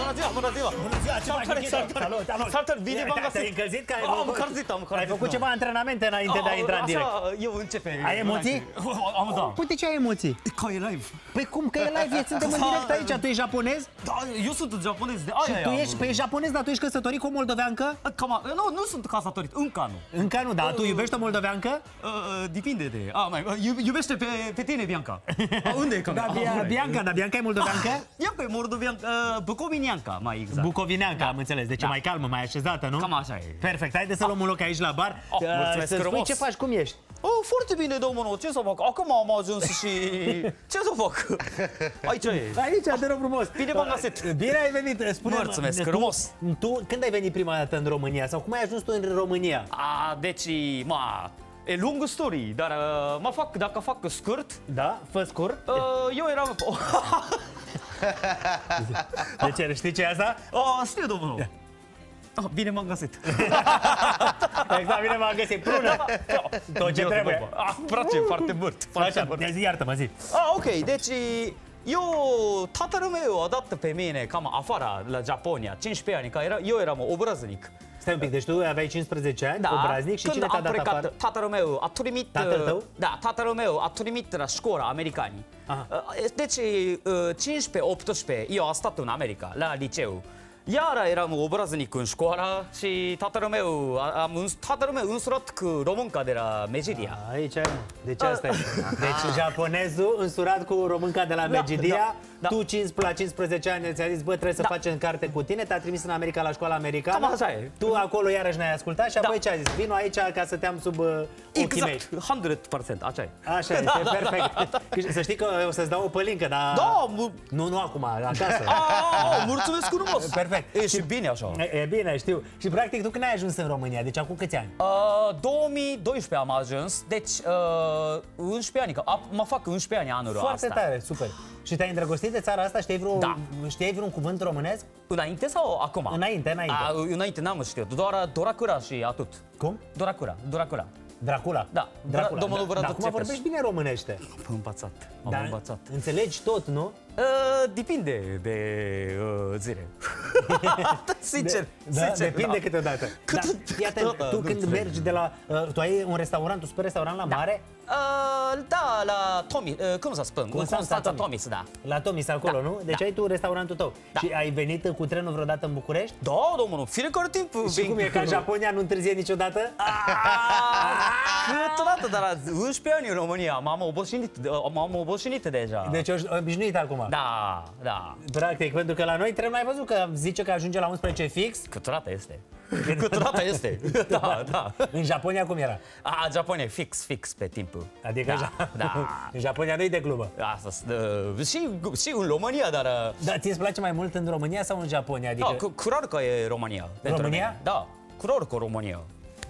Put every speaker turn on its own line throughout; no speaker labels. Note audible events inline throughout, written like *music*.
Bună ziua, bună ziua!
Bună ziua, ce faci,
Salutare,
Nikita?
salutare!
Salut, salut!
Salutare, bine v-am
Te-ai
găsit!
încălzit? Că ai
Am
făcut-
încălzit, am încălzit.
Ai făcut
da.
ceva antrenamente înainte de a intra în direct.
Așa, eu începe.
Ai emoții?
Am, da.
Păi de ce ai emoții?
Ca e live.
Păi cum că e live, suntem în direct aici, tu ești japonez?
Da, eu sunt japonez de
Și
aia
tu
am.
ești, păi ești japonez, dar tu ești căsătorit cu o moldoveancă?
Cam, nu, nu sunt casatorit, încă nu.
Încă nu, dar tu iubești o moldoveancă?
Uh, uh, depinde de... Ah, mai, iu- iubește pe, pe tine, Bianca. Ah, *laughs* unde e
Da,
camera?
Bia-
Ah,
Bianca, dar Bianca e moldoveancă? *laughs*
Bianca e mordovian, uh, bucovinianca, mai exact.
Bucovineancă, am înțeles, deci e
Da.
mai calmă, mai așezată, nu?
Cam așa e.
Perfect, haide să luăm un loc aici la bar.
Oh,
Uh,
mulțumesc
Să spui
frumos.
ce faci, cum ești?
Oh, foarte bine, domnul, ce să fac? Acum am ajuns și... *laughs* Ce să fac? Aici e.
Aici, te rog frumos.
Bine v-am găsit.
Bine ai venit, spune
Mulțumesc
tu,
frumos.
Tu, când ai venit prima dată în România sau cum ai ajuns tu în România?
A, deci, ma, e lungă story, dar uh, mă fac, dacă fac scurt,
Da? Fă scurt.
uh, eu eram... *laughs*
Deci știi ce e asta?
Oh, știu, domnul. Oh, bine m-am găsit. *laughs*
Exact, bine m-am găsit. Prună. Tot ce
Eu,
trebuie.
bă, Ah, place foarte mult. Foarte
Așa,
mult.
zi, iartă-mă, zi.
Ah, ok, deci eu, tatăl meu a dat pe mine cam afară la Japonia, 15 ani, că era, eu eram obraznic.
Stai un pic, deci tu aveai 15 ani, obraznic și
când
cine te-a
am
dat
plecat,
afară?
tatăl meu a trimit...
Tatăl tău?
Da, tatăl meu a trimit la școală americani.
Aha.
Uh, Deci, 15-18, eu am stat în America, la liceu. Iar eram obraznic în școală și tatăl meu, a- am, îns- tatăl meu însurat cu românca de la Megidia.
Aici, deci asta e. Deci japonezul însurat cu românca de la Megidia,
da, da.
tu 5, la 15 ani ți-a zis, bă, trebuie să
Da.
facem carte cu tine, te-a trimis în America la școala americană.
Cam așa e.
Tu acolo iarăși ne-ai ascultat și
Da.
apoi ce a zis? Vino aici ca să te am sub uh, ochii mei.
Exact, 100%, așa e.
Așa *laughs* este, perfect. Să știi că o să-ți dau o pălincă, dar...
Da, mu-
Nu, nu acum, acasă.
Ah, mulțumesc frumos!
Perfect.
E și bine așa.
E, e bine, știu. Și practic tu când ai ajuns în România? Deci acum câți ani?
Uh, 2012 am ajuns, deci uh, 11 ani, că a, mă fac 11 ani anul
Foarte
asta.
tare, super. Și te-ai îndrăgostit de țara asta? Știai, vreo,
Da.
știai vreun cuvânt românesc?
Înainte sau acum?
Înainte, înainte.
A, înainte n-am știut, doar Doracura și atât.
Cum?
Doracura, Doracura.
Dracula.
Da,
Dracula.
domnul
da.
Vlad
Dar acum
Țepeș.
vorbești bine românește.
M-am învățat, m-am
Dar
învățat.
înțelegi tot, nu?
Uh, depinde de uh, zile. Sincer,
Da,
sincer.
depinde
da.
câteodată.
Cât-
da, iată,
câteodată,
tu
nu
când
înțeleg.
mergi de la... Uh, tu ai un restaurant, un super restaurant la mare?
Uh, da, la Tommy, uh, cum să spun? În
Constanța
Constanța
Tomis.
Tomis, da.
La Tomis acolo,
Da,
nu? Deci
da.
ai tu restaurantul tău.
Da.
Și ai venit cu trenul vreodată în București?
Da, domnul, fiecare timp
Și cum e, ca în Japonia nu întârzie niciodată? *laughs*
Câteodată, dar 11 ani în România, m-am oboșenit, m-am oboșenit deja.
Deci ești obișnuit acum.
Da, da,
Practic, pentru că la noi trenul ai văzut că zice că ajunge la 11 fix.
câteodată este. *laughs* Câteodată este. *laughs* Da, da.
În Japonia cum era?
A, Japonia, fix, fix pe timpul.
Adică
da,
ja-
da. *laughs*
în Japonia nu-i de glumă.
Asta, uh, și, și în România, dar... uh,
Dar ți-ți place mai mult în România sau în Japonia? Adică,
Da, cu, curar că e România. pentru
România?
mine. Da, curar cu România.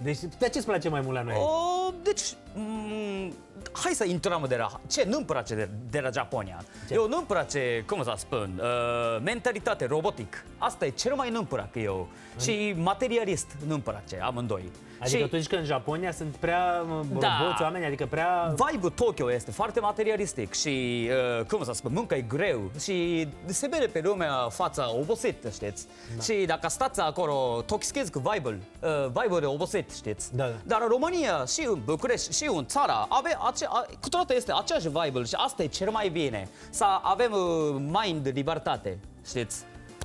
deci, de ce-ți place mai mult la noi?
O, deci, mm, hai să intrăm de la... Ce nu-mi place de, de la Japonia?
Ce?
Eu nu-mi place, cum să spun, uh, mentalitate robotic. Asta e cel mai nu-mi place eu. Și materialist nu-mi place, amândoi.
Adică
și
tu zici că în Japonia sunt prea mă,
Da.
roboți oameni, adică prea...
vibe-ul Tokyo este foarte materialistic și, uh, cum să spun, munca e greu și se vede pe lumea fața obosit, știți? Da. Și dacă stați acolo, toxichezi cu vibe-ul, uh, vibe-ul de obosit, știți?
Da, da.
Dar în România și în București și în țara, ave, ace, a, cu toată este aceeași vibe și asta e cel mai bine. Să avem uh, mind de libertate, știți?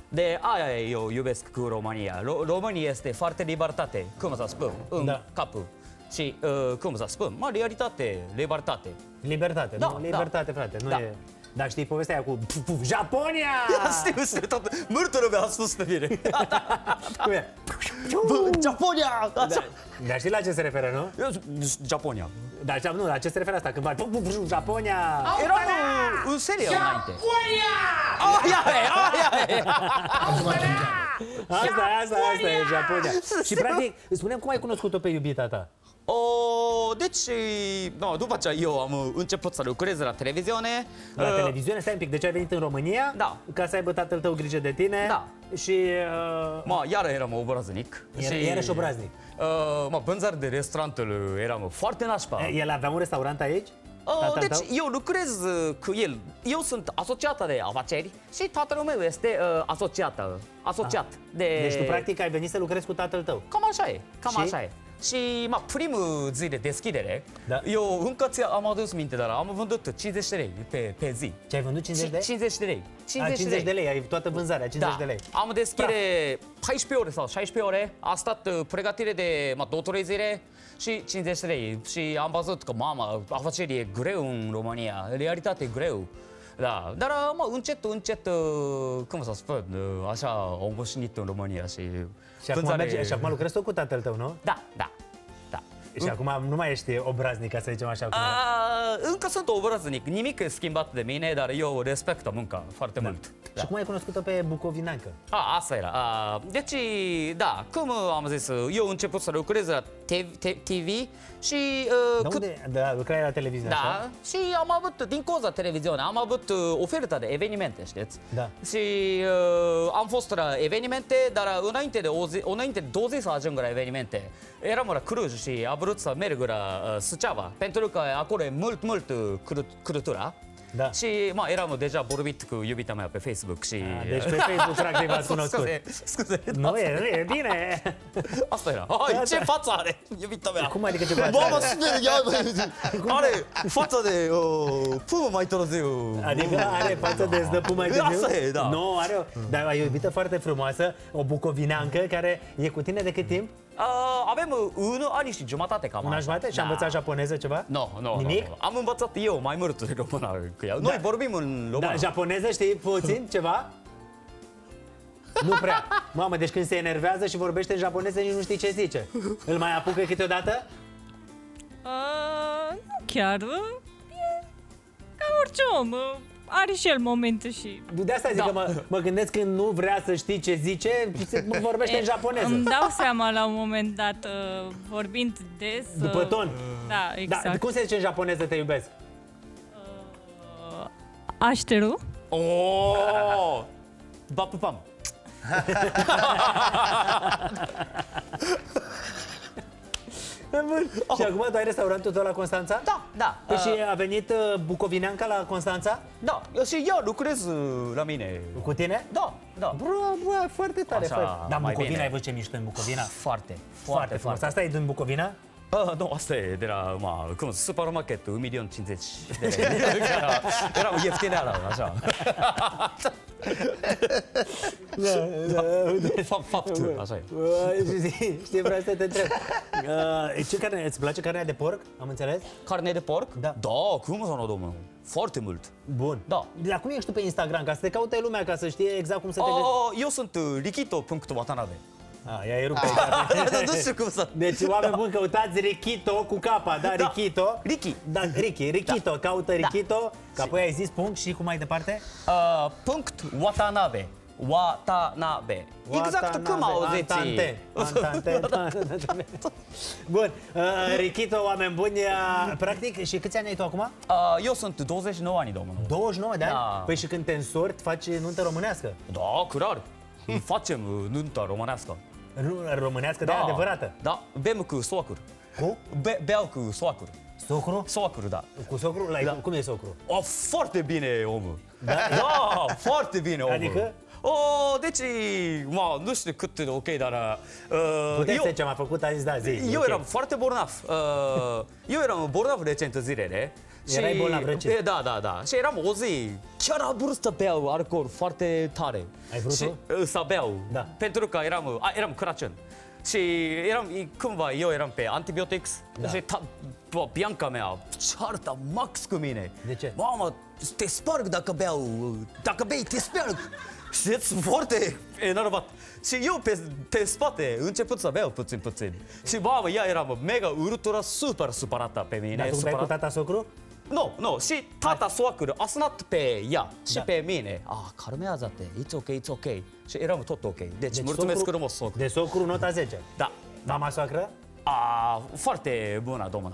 De aia eu iubesc cu România. Ro- România este foarte libertate, cum să spun, în
Da.
capul. Și, uh, cum să spun, mă, realitate, libertate.
Libertate,
Da,
nu?
da.
Libertate, frate, nu
Da.
e... Dar știi povestea aia cu puf, puf, Japonia! *laughs*
Știu, știu, tot, multă lume a spus pe mine. *laughs*
Cum e?
Bă, Japonia!
Da.
Așa.
Dar știi la ce se referă, nu?
Eu, Japonia.
Dar ce- nu, la ce se referă asta? Când faci puf, puf, puf, Japonia!
Era în, în serie înainte. Aia e, aia e!
Asta, asta, asta e Japonia. Și practic, spunem cum ai cunoscut-o pe iubita ta?
O, deci, no, după ce eu am început să lucrez la televiziune,
La
uh,
televiziune, stai un pic, deci ai venit în România
Da.
ca să aibă tatăl tău grijă de tine
Da.
și uh,
mă, iară eram obraznic.
Era- iarăși obraznic.
Uh, mă, vânzări de restaurantul eram foarte nașpa.
el avea un restaurant aici?
Uh,
Tatăl
deci
tău?
eu lucrez uh, cu el. Eu sunt asociată de afaceri și tatăl meu este uh, asociată, asociat de...
Deci tu practic ai venit să lucrezi cu tatăl tău.
Cam așa e, cam
Și?
așa e. Și, ma, primul zi de deschidere,
Da.
eu încă ți am adus minte, dar am vândut 50 de lei pe, pe zi.
Ce ai vândut 50 de?
50 de lei. 50,
A, 50 de lei, ai toată vânzarea, 50 de lei.
Am deschide 14 ore sau 16 ore, a stat uh, pregătire de mă, două, trei zile și 50 de lei. Și am văzut că, mama, afacerii e greu în România, în realitate e greu. Da, dar uh, mă, încet, încet, uh, cum să spun, uh, așa am oboșnit în România și...
Și acum,
vânzare-
merge, și acum lucrezi tot cu tatăl tău, nu?
Da, da, da.
Și acum nu mai ești obraznic, ca să zicem așa. Cum era.
A, încă sunt obraznic, nimic e schimbat de mine, dar eu respect munca foarte mult.
Și cum ai cunoscut-o pe Bucovinancă?
A, asta era. A, deci, da, cum am zis, eu am început să lucrez la TV, TV și... Uh,
De unde? Da, lucrai la televiziune,
Da,
așa?
și am avut, din cauza televiziune, am avut uh, oferta de evenimente, știți?
Da.
Și uh, am fost la evenimente, dar înainte de, o zi, înainte de două zi să ajung la evenimente, eram la Cluj și am vrut să merg la uh, Suceava, pentru că acolo e mult, mult uh, cru- cultura.
Da.
Și, mă, eram deja vorbit cu iubita mea pe Facebook și...
A, deci pe Facebook, practic, v-ați *laughs* cunoscut.
Scuze, scuze.
Nu, e, nu, e bine. *laughs*
Asta era. Ai, ce față are, iubita mea.
Cum adică ce *laughs* față
Mamă,
are?
spune, ia, are fața de uh, până mai târziu.
Adică are față de zdăpu mai târziu?
Asta e, da.
Nu, are o, dar ai o iubită foarte frumoasă, o bucovineancă, care e cu tine de cât timp?
Uh, avem uh, un an și jumătate cam
Una
așa.
jumătate? Și a învățat japoneză ceva?
Nu, nu,
Nimic?
nu, nu. Am învățat eu mai mult de română cu ea. Noi vorbim în română.
Da, japoneză știi puțin, *laughs* ceva? Nu prea. Mamă, deci când se enervează și vorbește în japoneză, nici nu știi ce zice. Îl mai apucă câteodată?
Uh, nu chiar. uh, E ca orice om. Uh, Are și el momente și...
De asta zic
Da.
că mă, mă gândesc când nu vrea să știi ce zice, se *laughs* vorbește în japoneză.
Îmi dau seama la un moment dat, uh, vorbind des... uh,
După ton.
Da,
Da,
exact.
cum se zice în japoneză te iubesc?
Așteru.
Oh! Ba, *laughs* pupam.
Bun. Și acum tu ai restaurantul tău la Constanța?
Da, da.
Păi
uh,
și a venit uh, bucovineanca la Constanța?
Da, și eu lucrez uh, la mine.
Cu tine?
Da, da.
Bro, bro, foarte tare.
Așa,
foarte. Dar în
mai
Bucovina
bine.
ai văzut ce mișto în Bucovina?
Foarte,
Foarte
foarte,
frumos.
foarte.
Asta e din Bucovina?
Uh, nu, asta e de la, ma, cum, supermarket, 1 milion 50 de lei. era, era ieftineală, așa. Fapt, faptul, așa e.
Uh, știi, știi, vreau să te întreb. Uh, ce carne, îți place carnea de porc? Am înțeles?
Carne de porc?
Da.
Da, cum să nu, domnul? Foarte mult.
Bun.
Da.
Dar cum ești tu pe Instagram? Ca să te caute lumea, ca să știe exact cum să te vezi.
Oh, eu sunt uh, Rikito.watanabe.
Ah, i-ai *laughs* rupt
nu știu cum să...
Deci, oameni buni, căutați Rikito cu capa, da?
Da.
Rikito.
Ricky.
Da, Ricky, Rikito, caută Rikito, că apoi ai zis punct și cum mai departe?
Uh, punct Watanabe. Watanabe. Exact cum auziți.
Antante. Antante. Antante. *laughs* Bun, uh, Rikito, oameni buni, uh, practic, și câți ani ai tu acum?
Uh, eu sunt 29 ani, domnul.
29 de ani?
Da.
Păi și când te însori, faci nuntă românească.
Da, clar. Facem uh, nunta românească.
Ru- Românească, da, adevărată.
Da, bem cu socru.
Cu?
Be- beau cu socru.
Socru?
Socru, da.
Cu socru? La,
Da.
Cum e socru?
O, foarte bine, omul. Da? *laughs* Da, foarte bine, omul.
Adică?
O, deci, ma, nu știu cât de ok, dar... Uh,
Puteți
eu,
să ce am făcut, a zis, da, zi.
eu
ok.
eram foarte bolnav. Uh, eu eram bolnav recent zilele.
Erai bolnav recent?
E, Da, da, da. Și eram o zi, chiar am vrut să beau alcool foarte tare.
Ai vrut
și,
tu?
uh, Să beau.
Da.
Pentru că eram, a, eram Crăciun. Și eram, cumva, eu eram pe antibiotics
Da.
și ta, bă, Bianca mea ceartă max cu mine.
De ce?
Mamă, te sparg dacă beau, dacă bei, te sparg. Știți, foarte enervat. Și eu pe, pe spate început să beau puțin, puțin. Și mamă, ea era mă, mega urâtură, super supărată pe mine.
Dar tu bei cu
supărată.
tata socru?
Nu, nu, și tata soacră a sunat pe ea și
Da.
pe mine. Ah, calmează-te, it's ok, it's ok. Și eram tot ok. Deci, mulțumesc
socru-
frumos, socru.
De socru, nota 10.
Da.
Mama soacră?
A, foarte bună, domnă.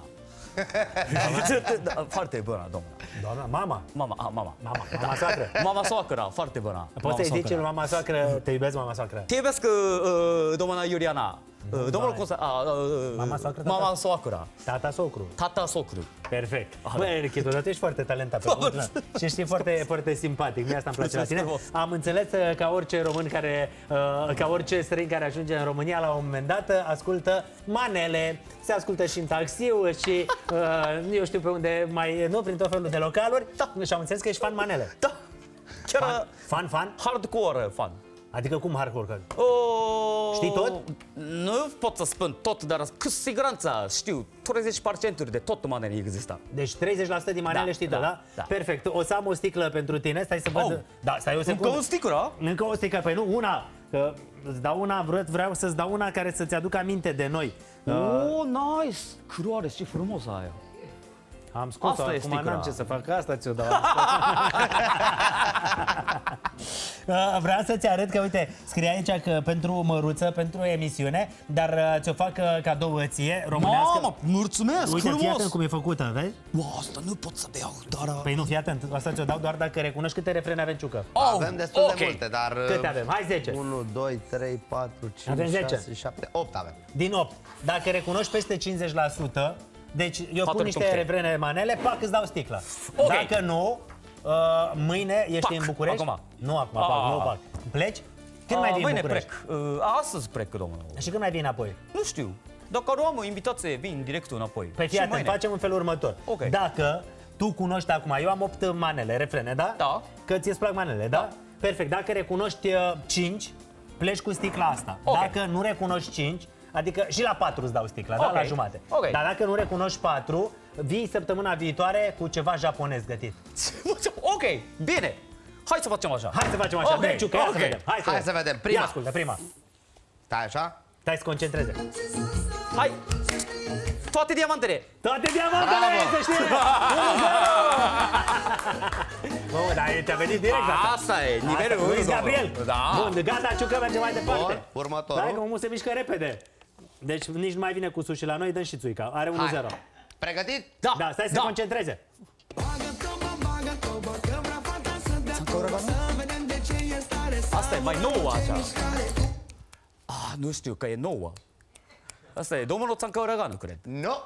*laughs* da, foarte bună, domnă.
Doamna, mama.
Mama, a, mama.
Mama, mama soacră.
Mama soacră, foarte bună.
Poți să-i
Mama
zici lui
soacră.
mama soacră, te iubesc mama soacră.
Te iubesc, uh, doamna Iuliana. Uh, Domnul cum să... a, uh,
Mama soacră,
Mama
tata?
soacră.
Tata socru.
Tata socru.
Perfect. Bă, Eric, deodată ești foarte talentat pe cuvânt, da. Și știi foarte, foarte simpatic. Mie asta îmi place la tine.
Mulțumesc
Am înțeles uh, ca orice român care, uh, ca orice străin care ajunge în România la un moment dat, uh, ascultă manele, se ascultă și în taxiu și uh, eu știu pe unde mai, nu, prin tot felul de localuri. Da. Și am înțeles că ești fan manele.
Da. Chiar
Fan, fan, fan?
hardcore fan.
Adică cum hardcore? Că-
O...
Știi tot?
Nu pot să spun tot, dar cu siguranță știu 30% de tot manele există.
Deci 30% din manele
Da,
știi,
da,
da, da?
da.
Perfect. O să am o sticlă pentru tine. Stai să văd.
Oh.
Da, stai o secundă.
Încă un sticură?
Încă o sticlă, păi nu, una. Că îți dau una, vreau, vreau să-ți dau una care să-ți aducă aminte de noi. Uh,
Oh, nice! Culoare, ce frumos aia.
Am scos-o,
asta e
acum
sticla.
n-am ce să fac, asta ți-o dau. Uh, *laughs* Vreau să-ți arăt că, uite, scrie aici că pentru măruță, pentru emisiune, dar uh, ți-o fac uh, cadou ție, românească.
Mamă, mulțumesc,
Uite, fii
frumos!
atent cum e făcută, vezi?
Wow, asta nu pot să beau, dar...
Păi nu, fii atent, asta ți-o dau doar dacă recunoști câte refrene avem ciucă.
Oh,
Avem destul
ok.
de multe, dar...
Câte avem? Hai 10.
1, 2, 3, 4, 5,
Avem 10.
6, 7, 8 avem.
Din 8. Dacă recunoști peste 50%, deci eu pun
Patru
niște
puncte.
refrene manele, pac, îți dau sticla.
Ok.
Dacă nu, uh, mâine ești
Pac,
în București?
acum.
Nu acum, pac,
Ah.
nu pac. Pleci? Când mai vii în
mâine
București?
plec. Uh, astăzi plec, domnul.
Și când mai vii înapoi?
Nu știu. Dacă nu am o invitație, vin direct înapoi.
Păi fii
Și
atent,
mâine.
facem în felul următor.
Ok.
Dacă tu cunoști acum, eu am 8 manele, refrene, da?
Da.
Că ți-e plac manele, da?
Da.
Perfect. Dacă recunoști 5, pleci cu sticla asta.
Ok.
Dacă nu recunoști 5, adică și la 4 îți dau sticla, da?
Ok.
La jumate.
Ok.
Dar dacă nu recunoști 4, vii săptămâna viitoare cu ceva japonez gătit. *laughs*
ok, bine. Hai să facem așa.
Hai să facem așa.
Ok,
Deci, okay,
ok.
să vedem. Hai să
Hai
vedem.
să vedem. Prima.
Ia ascultă, prima.
Stai așa?
Stai să concentreze.
Hai. Toate diamantele.
Toate diamantele,
Bravo!
să știi! *laughs* 1-0! Bă, dar ți-a venit direct asta.
Asta e, nivelul
Asta, Luis
unu,
Gabriel.
Da.
Bun, gata, Ciucă, mergem mai departe.
Bun, următorul.
Hai că omul se mișcă repede. Deci nici nu mai vine cu sushi la noi, dăm și țuica. Are 1-0.
Hai. Pregătit?
Da,
Da, stai să se concentreze.
Asta e mai nouă așa. Ah, nu știu că e nouă. Asta e domnul Țancă Uraganu, cred.
Nu.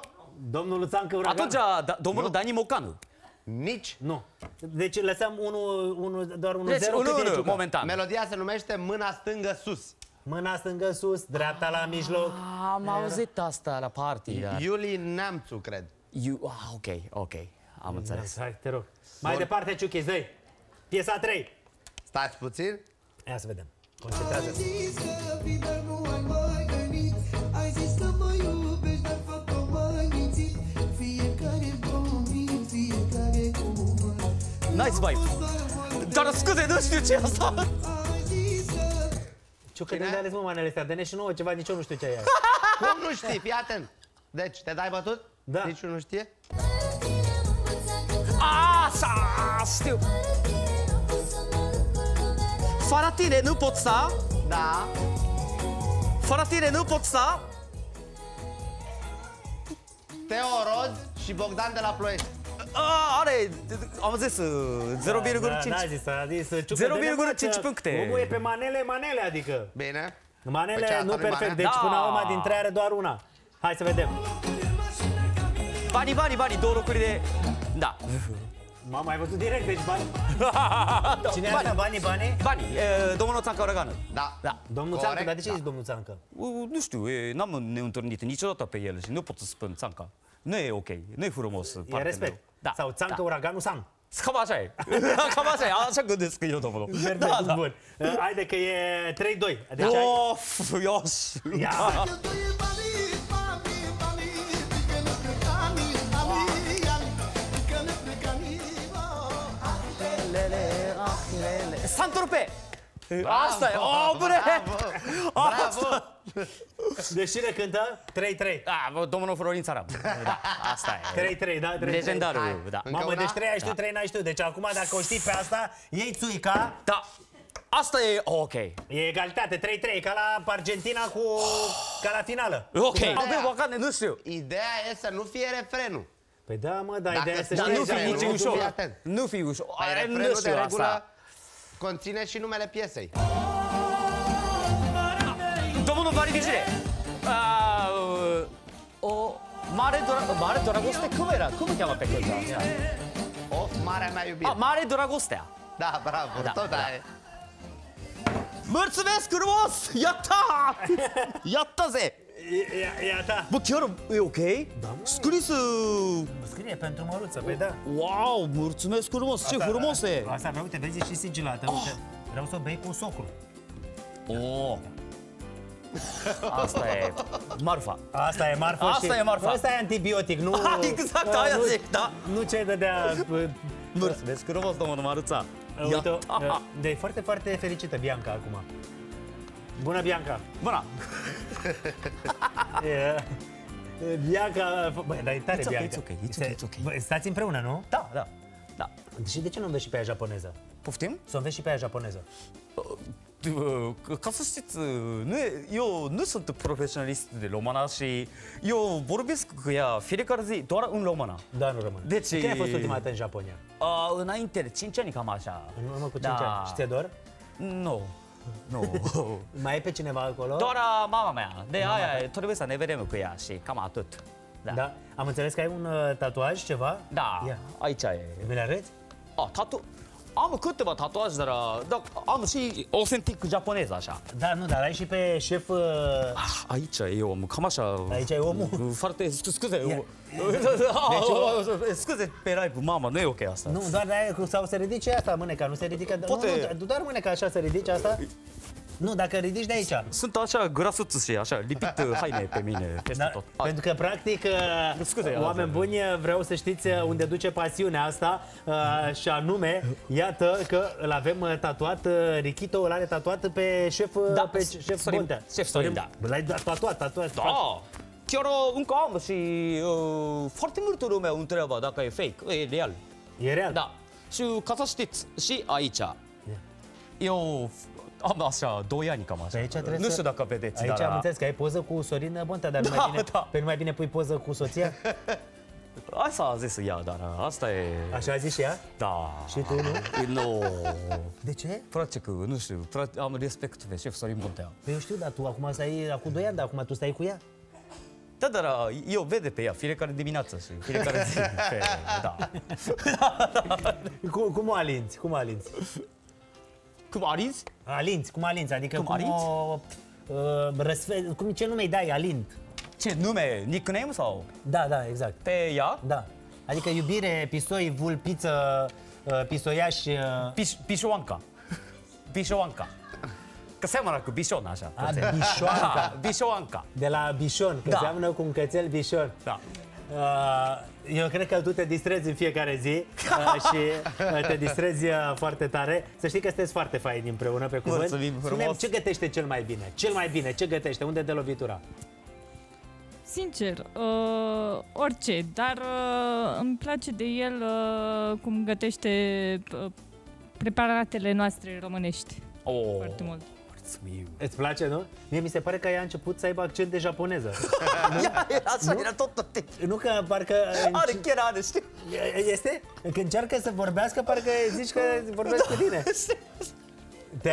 Domnul Luțancă Uragan.
Atunci, da, domnul Dani Mocanu.
Nici.
Nu. Deci lăsăm unul, unul, doar 1-0.
Deci,
cât
unu,
e
unu,
Ciucă?
momentan.
Melodia se numește Mâna stângă sus.
Mâna stângă sus, dreapta la mijloc.
Am auzit asta la party, dar...
Iuli Neamțu, cred.
You, ah, ok, ok, am înțeles.
Hai, te rog. Mai
Bun.
departe, Ciuchi, zi. Piesa 3.
Stați puțin.
Ia să vedem. Concentrează.
zis că vină nu ai mai venit Ai zis că mă iubești, dar fapt mai mințit Fiecare cuvânt, fiecare cuvânt
Nice vibe. Dar scuze, nu știu ce e asta.
Ai zis că
Ciucă, de unde ales mă manele astea? Dă-ne și nouă ceva, nici eu nu știu ce e aia.
Cum nu știi? Fii atent. Deci, te dai bătut?
Da.
Nici nu știe?
Ah, sa, știu. Fără tine nu pot sta,
Da.
fără tine nu pot sta.
Teo Roz și Bogdan de la Ploiești.
Ah, are, am zis, uh, 0,5.
Da, da, a zis, a zis, Ciucă,
0,5
dă-ne mă, că
puncte.
Omul e pe manele, manele, adică.
Bine.
Manele
Păi ce, asta
nu
nu-i
perfect,
mane?
deci
Da.
până acum din trei are doar una. Hai să vedem.
Bani, bani, bani, două locuri de... Da.
M-am mai văzut direct, deci bani. *laughs* Cine
bani.
are banii, banii?
Bani, e, domnul Țancă Uraganu.
Da.
Da.
Domnul
Corect,
Țancă, dar de ce
da.
zici domnul Țancă?
Uh, Nu știu, e, n-am ne întâlnit niciodată pe el și nu pot să spun Țanca. Nu e ok, nu e frumos
E
partea
respect.
meu. Da,
Sau Țancă
da.
Uraganul Sang.
Cam așa e. *laughs* Cam așa e, așa gândesc eu, domnul.
Perfect,
Da, da.
bun. Uh, Haide că e 3-2. Deci ai...
Of, ios.
Ia.
Santurpe! Asta e, oh, bre!
Bravo! *laughs*
Deci cine cântă? 3-3.
Ah, bă, domnul Florin Țaram. *laughs* Da, asta e.
3-3, da? 3-3.
Legendarul,
Hai.
da.
Încă
Mamă,
una?
deci 3 ai știu, 3 n-ai știu. Deci acum dacă o știi pe asta, iei țuica,
Da. Asta e ok.
e egalitate, 3-3, ca la Argentina cu... ca la finală.
Ok.
Da.
Avem bacane, nu știu.
Ideea e să nu fie refrenul.
Păi da, mă, dar
Dacă
ideea este să
știi
Dar nu
știi
fi
nu,
nici
nu,
ușor.
fii atent.
Nu fi ușor.
Păi
Ai,
refrenul
Nu
de
știu
regulă
asta.
conține și numele piesei.
Domnul Vari Vigile. Ah, O mare, dra- mare dragoste, cum era? Cum îl cheamă pe Călța?
O, marea mea iubire.
A, mare dragostea.
Da, bravo,
Da,
tot
da.
aia e.
Mulțumesc frumos! Iata! Iata ze!
Ia, ia ta.
Bă, chiar e ok?
Da, mă.
Scris... uh,
Scrie pentru măruță, păi da.
Wow, mulțumesc frumos! Ce frumos e!
Asta vreau, uite, vezi, e și sigilată. Uite, vreau să o bei cu socru.
Oh. Asta e marfa.
Asta e marfă
Asta
și...
e marfa.
Asta e antibiotic, nu... *laughs*
Exact,
uh,
aia
nu,
zic, da.
Nu ce dădea... uh,
Mulțumesc frumos, domnul Maruța.
Uite,
Iata.
uh, de e foarte, foarte fericită Bianca acum. Bună, Bianca!
Bună!
E, *laughs* e, Bianca... Băi, dar e tare,
It's okay,
Bianca.
it's okay, it's
Este-
okay, it's okay.
Băi, stați împreună, nu?
Da, da. Da.
Și de ce nu înveți și pe aia japoneză?
Poftim?
Să o înveți și pe aia japoneză.
Uh, Ca să știți, uh, nu e, eu nu sunt profesionalist de română și eu vorbesc cu ea fiecare zi doar în română.
Da, nu rămân.
Deci-
Când ai fost ultima dată în Japonia?
Uh, înainte de 5 ani, cam așa.
În urmă cu 5
Da.
ani. Și ți-e dor?
Nu. Nu.
Mai e pe cineva acolo?
Doar uh, mama mea. De aia trebuie să ne vedem cu ea și cam atât. Da.
Da. Am înțeles că ai un uh, tatuaj, ceva?
Da,
Ia.
aici e.
Mi le arăți?
A, tatu... Am câteva tatuaje, dar, uh, dar am și autentic japonez, așa.
Da, nu, dar ai și pe șef... Uh,
Aici e omul, cam așa...
Aici e omul?
Foarte, scu- scuze,
Ia. *laughs*
deci, scuze pe rai, mama, nu e ok asta.
nu, doar de aia, cu- sau se ridice asta, mâneca, nu se ridică...
Poate-
Nu, nu, doar mâneca așa se ridice asta. Nu, dacă ridici de aici.
Sunt așa grasuț și așa, lipit uh, haine pe mine, peste
Da,
tot.
pentru că, practic, uh,
Scuze,
oameni
Alexandru.
buni, uh, vreau să știți uh, unde duce pasiunea asta uh, și anume, iată că îl avem uh, tatuat, uh, Richito îl are tatuat pe șef, uh,
Da,
pe șef
Sorin-
Bontea.
șef Sorin, da.
L-ai tatuat, tatuat.
Da, chiar uh, încă am și uh, foarte multă lume întreabă dacă e fake, e real.
E real.
Da, și ca să știți, și aici, eu am așa, 2 ani cam așa.
Pe aici trebuie
nu
să-
știu dacă vedeți,
Aici
dar...
am înțeles că ai poză cu Sorin Bontea, dar nu
Da,
mai bine,
da.
pe nu mai bine pui poză cu soția? *laughs*
Asta a zis ea, dar asta e...
Așa a zis și ea?
Da.
Și tu, nu?
Nu.
De ce?
Frate, că nu știu, frate, am respect pe șef Sorin Montea.
Păi eu știu, dar tu acum stai, acum 2 ani, dar acum tu stai cu ea.
Da, dar uh, eu vede pe ea fiecare dimineață și fiecare zi. *laughs* Pe, da. *laughs*
Cum, cum o alinți? Cum o alinți?
Cum arinzi?
Alinți, cum alinți? Adică
Cum
cum,
alinți?
o... Uh, răsfe... cum, ce nume îi dai? Alint.
Ce nume? Nickname sau?
Da, da, exact.
Pe ea?
Da. Adică iubire, pisoi, vulpiță, uh, pisoiaș... Uh,
Piș, pișoanca. Pișoanca. Că seamănă cu bișon așa.
a,
puțin.
bișoanca.
Da, bișoanca.
De la bișon, că
Da.
seamănă cu un cățel bișon.
Da.
Uh, eu cred că tu te distrezi în fiecare zi *laughs* uh, și uh, te distrezi uh, foarte tare. Să știi că sunteți foarte faini împreună pe cuvânt.
Mulțumim
Spune-mi
frumos.
ce gătește cel mai bine? Cel mai bine, ce gătește? Unde de lovitura?
Sincer, uh, orice, dar uh, îmi place de el uh, cum gătește uh, preparatele noastre românești
Oh,
foarte mult.
Mulțumim.
Îți place, nu? Mie mi se pare că ea a început să aibă accent de japoneză. *laughs*
Așa era tot, tot timpul.
nu că parcă...
Are chiar are, știu.
Este? Când încearcă să vorbească, parcă zici că vorbesc cu tine. *laughs* Te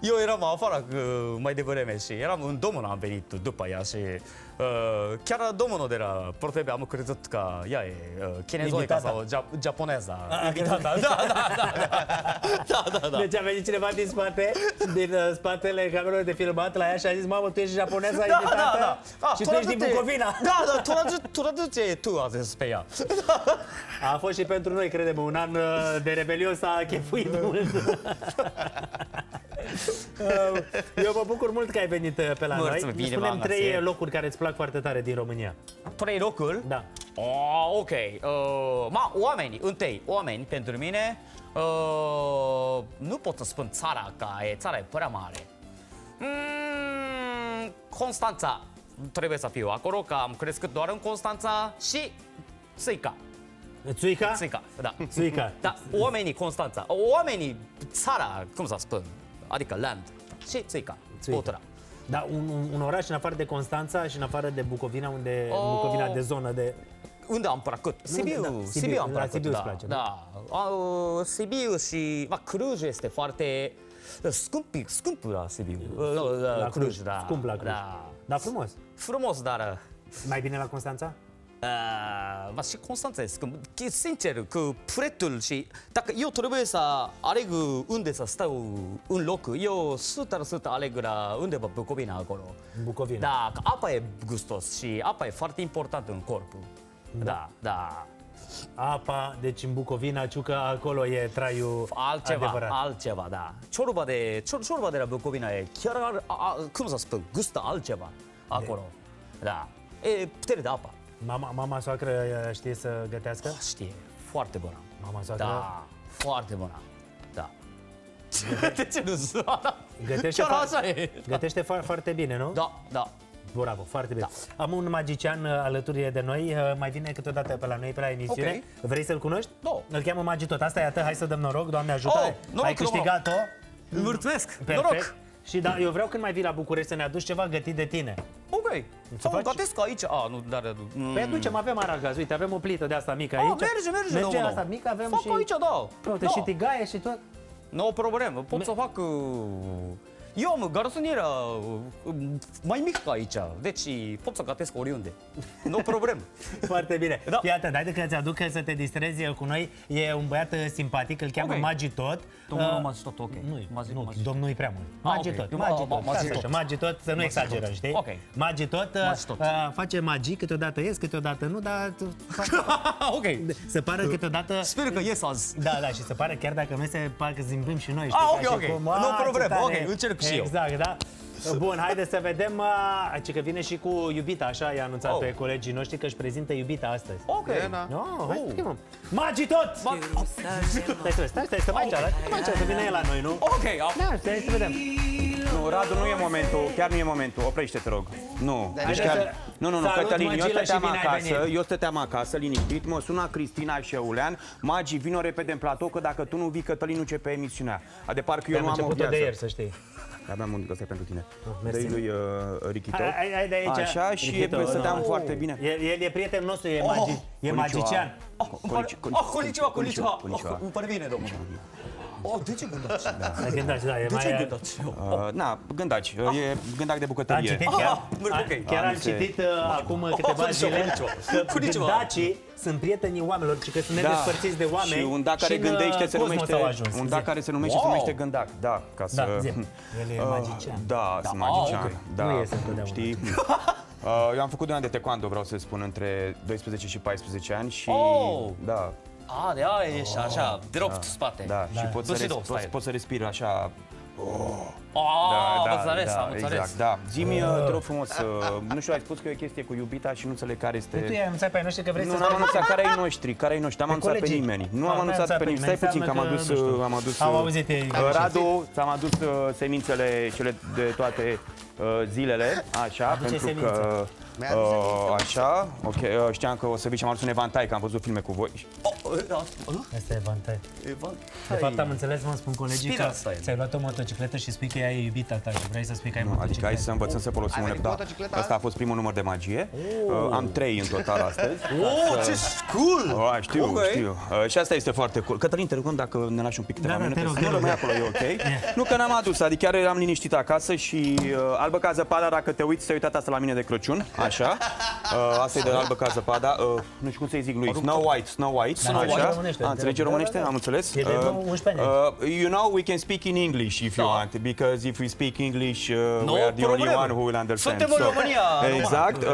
Eu eram afară uh, mai devreme și eram în domnul am venit după ea și uh, chiar domnul de la ProTV am crezut că ea e uh, chinezoica
Invitata.
sau ja- japoneza.
A,
invitata. Da, da, da, da, da, da, da.
Deci a venit cineva din spate, din uh, spatele camerelor de filmat la ea și a zis, mamă, tu ești japoneza
Da,
invitată
da, da. Ah,
și
tu
tu ești din
traduce-
Bucovina.
Da, da, tu traduce, tu traduce tu a zis pe ea.
A fost și pentru noi, credem, un an uh, de rebelion s-a chefuit mult. *laughs* Uh, Eu mă bucur mult că ai venit uh, pe la
Mulțumim,
noi.
bine,
Spunem
v-am
trei
găsit.
locuri care îți plac foarte tare din România.
Trei locuri?
Da.
Oh, ok. Uh, ma, oameni, întâi, oameni pentru mine. Uh, nu pot să spun țara, că e, țara e prea mare. Mm, Constanța. Trebuie să fiu acolo, că am crescut doar în Constanța și Țica.
Țuica?
Țica, da.
Țuica.
Da, oamenii Constanța, oamenii, țara, cum să spun, adică land și Țica,
Țica.
Ultra.
Da, un, un, un oraș în afară de Constanța și în afară de Bucovina, unde
Oh.
Bucovina de zonă de...
Unde am plăcut? Sibiu,
da,
Sibiu,
Sibiu,
am
la
plăcut,
Sibiu îți
da.
place, nu?
da. Uh, Sibiu și ma, Cluj este foarte scump, scump la Sibiu. Uh, nu, uh,
La
Cluj, da.
Scump la Cluj.
Da.
Da, frumos.
Frumos, dar uh,
Mai bine la Constanța?
Uh, ma și Constanța este, că, că, sincer, că prețul și dacă eu trebuie să aleg unde să stau în loc, eu 100% aleg la undeva pe Bucovina acolo.
În Bucovina.
Da, că apa e gustos și apa e foarte importantă în corp. Da, da.
Apa, deci în Bucovina, Ciucă, acolo e traiul
Altceva,
adevărat.
altceva, da. Ciorba de, cior, ciorba de la Bucovina e chiar, are, a, a, cum să spun, gustă altceva acolo. Da. E putere de apa.
Mama, mama soacră uh, știe să gătească?
Știe, foarte bună.
Mama soacră?
Da, foarte bună. Da. *laughs* De ce nu da.
Gătește,
Chiar
fa-
așa e.
Gătește fo- foarte bine, nu?
Da, da.
Bravo, foarte bine.
Da.
Am un magician uh, alături de noi, uh, mai vine câteodată pe la noi, pe la emisiune. Vrei să-l cunoști?
Da.
Îl cheamă Magitot. Asta e atât, hai să dăm noroc, Doamne ajută.
Oh, noroc,
Ai câștigat-o.
Mulțumesc,
Perfect.
noroc.
Și da, eu vreau când mai vii la București să ne aduci ceva gătit de tine.
Ok. Sau
faci?
gătesc aici. A, nu, dar... Mm.
Păi aducem, avem aragaz, uite, avem o plită de asta mică aici.
Ah, merge, merge,
Merge
domnul.
asta mică, avem
Fac
și...
aici, da.
Uite,
da.
și tigaie și tot.
Nu o problemă, pot să fac... uh, Eu am garsoniera uh, mai mic ca aici, deci pot să gătesc oriunde. Nu o problemă. *laughs*
Foarte bine.
Da.
Fii atent, haide că ți aduc să te distrezi cu noi. E un băiat uh, simpatic, îl cheamă
Ok.
Magi Tot.
Domnul
Uh,
Magi Tot, ok.
Nu,
Magi-
nu
Magi-
domnul e prea mult.
Ah,
Magi
ok.
Tot,
Eu-
Magi
ah,
Tot,
Magi
stai
Tot.
așa, Magi Tot, să nu
Magi
exagerăm,
Tot.
știi?
Ok.
Magi Tot, uh,
Magi Tot.
uh, face magii, câteodată ies, câteodată nu, dar tu- *laughs*
ok.
se pare câteodată...
Sper că ies azi.
Da, da, și se pare chiar dacă nu se parcă zimbim și noi, știi?
Ah,
ca
ok,
și
ok.
cum,
Nu
"Ah, ce
problemă,
tare
ok,
e."
încerc și eu.
Exact, da. Bun, haide să vedem, uh, ce că vine și cu iubita, așa i-a anunțat
Oh.
pe colegii noștri că își prezintă iubita astăzi.
Ok.
Elena.
No, hai să chemăm. Magi tot!
Ma-
Stai, stai, stai, stai, stai mai aici, stai mai aici, să vină el la noi, nu?
Ok, am-
Da, stai să vedem.
Nu, Radu, nu e momentul, chiar nu e momentul. Oprește, te rog. Nu. Deci
Haideți
chiar...
să-
Nu, nu, nu,
Salut,
Cătălin, eu
Măgilă, și
stăteam
bine ai
acasă,
venit.
eu stăteam acasă, liniștit, mă suna Cristina Șeulean, Magi, vino repede în platou, că dacă tu nu vii, Cătălin nu începe emisiunea. A, de parcă eu
Am
nu am o
început-o
viață.
de ieri, să știi.
Abia am ăsta e pentru tine.
mersi.
Dă-i lui uh, Richito.
Hai, hai, hai de aici.
Așa, și
Richito,
e, stăteam
nu.
foarte bine.
El, el e prietenul nostru, e, magi, e magician.
Ah, îmi pare-
Conici-
ah, Konnichiwa,
Konnichiwa,
konnichiwa.
konnichiwa.
Ah, Îmi pare bine, domnul. Oh, de ce gândați?
Ai gândat, da, e
De ce
mai...
gândați?
Uh, na, gândaci, e gândac de
Am
bucătărie.
citit chiar,
bun,
a-
ok.
chiar
Am
am
se-
citit uh, acum câteva
Konnichiwa,
zile
konnichiwa.
că
Konnichiwa.
gândacii sunt prietenii oamenilor, ci că sunt nedespărțiți de oameni
Da. Și un dac care
și în, uh,
gândește se
cosmos
numește
au ajuns.
un
Zi.
dac care se numește
Wow.
se numește gândac. Da, ca să
Da, zi. El e
Uh, *laughs*
magician.
Da, sunt
Ah,
magician.
ok.
Da.
Nu iese întotdeauna.
Știi? *laughs* Uh, eu am făcut un an de taekwondo, vreau să spun, între 12 și 14 ani și
Oh!
da,
Ah, de aia ești așa, drept spate.
da, și poți să,
Bushido
res- poți,
style.
poți să respiri așa
Ah,
da,
am înțeles,
da,
am înțeles.
exact, da. Zi-mi, uh, te rog frumos, uh, nu știu, ai spus că e o chestie cu iubita și nu înțeleg care este...
Tu i-ai anunțat pe ai noștri că vrei
Nu,
să
n-am anunțat care ai noștri, care ai noștri, am anunțat pe
colegii.
nimeni. Nu
Ah,
am
n-ai
anunțat
anunțat
pe
pe
nimeni. Stai
nimeni,
puțin că am
înseamnă
adus,
că, nu știu.
uh, am adus...
Au
uh,
auzit ei.
uh, Radu, ți-am adus uh, semințele cele de toate uh, zilele, așa,
Aduce
pentru
semințe.
că...
Mi-a adus
Uh, așa, ok, uh, știam că o să vii și am adus un evantai, că am văzut filme cu voi.
Oh, uh, uh,
Asta e vantaj.
Evan.
De fapt am înțeles, mă spun colegii
Speed
că
style.
ți-ai luat o motocicletă și spui că ea e iubita ta și vrei să spui că ai motocicletă.
Adică hai să învățăm să folosim
Ai
un
venit
da.
cu motocicleta
Asta a
azi?
fost primul număr de magie. Uh, am trei în total astăzi. *laughs*
Oh, ce cool!
Oh, știu,
Ok.
știu. Uh, și asta este foarte cool. Cătălin, te rugăm dacă ne lași un pic câteva
Da, da, te
minute.
rog,
să
te
nu
rog.
rămâi acolo, e ok? *laughs* nu că n-am adus, adică chiar eram liniștit acasă și uh, albă ca zăpada, dacă te uiți, te-ai uitat asta la mine de Crăciun, așa. *laughs* Uh, asta e de albă ca zăpada. Uh, nu știu cum să-i zic lui. Snow White, Snow White.
Da, înțelege
așa.
românește,
A, înțelege
înțelege.
românește?
Da, da, da.
Am înțeles.
E de 11 ani.
uh, you know, we can speak in English if you
Da.
want, because if we speak English, uh,
No
we are the only
problemă.
one who will understand.
Suntem în România, Roman.
Exact. Uh,